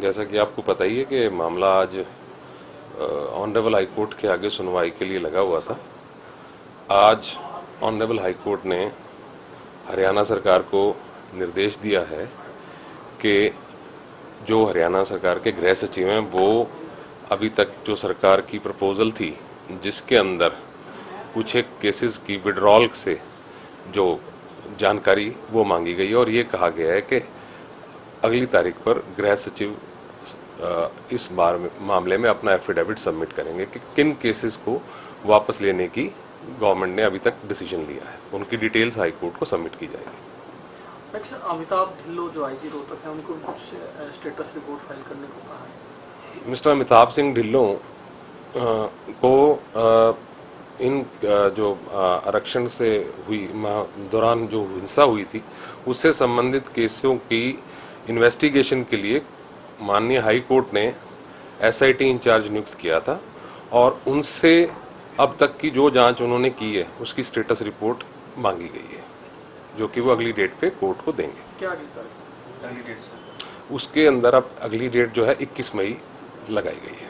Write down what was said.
जैसा कि आपको पता ही है कि मामला आज ऑनरेबल हाई कोर्ट के आगे सुनवाई के लिए लगा हुआ था। आज ऑनरेबल हाई कोर्ट ने हरियाणा सरकार को निर्देश दिया है कि जो हरियाणा सरकार के गृह सचिव हैं, वो अभी तक जो सरकार की प्रपोजल थी, जिसके अंदर कुछ एक केसेस की विड्रॉल से जो जानकारी वो मांगी गई और ये कहा गया है कि अगली तारीख पर गृह सचिव इस बार मामले में अपना एफिडेविट सबमिट करेंगे कि किन केसेस को वापस लेने की गवर्नमेंट ने अभी तक डिसीज़न लिया है। उनकी डिटेल्स हाई कोर्ट को सबमिट की जाएगी। अमिताभ ढिल्लो जो आईजी रोहतक है उनको कुछ स्टेटस रिपोर्ट फ़ाइल करने को कहा है? मिस्टर अमिताभ सिंह ढिल्लों को इन जो आरक्षण से हुई दौरान जो हिंसा हुई थी उससे संबंधित केसों की इन्वेस्टिगेशन के लिए माननीय हाई कोर्ट ने एसआईटी इंचार्ज नियुक्त किया था और उनसे अब तक की जो जाँच उन्होंने की है उसकी स्टेटस रिपोर्ट मांगी गई है जो कि वो अगली डेट पे कोर्ट को देंगे। क्या अगली डेट उसके अंदर अब अगली डेट जो है 21 मई लगाई गई है।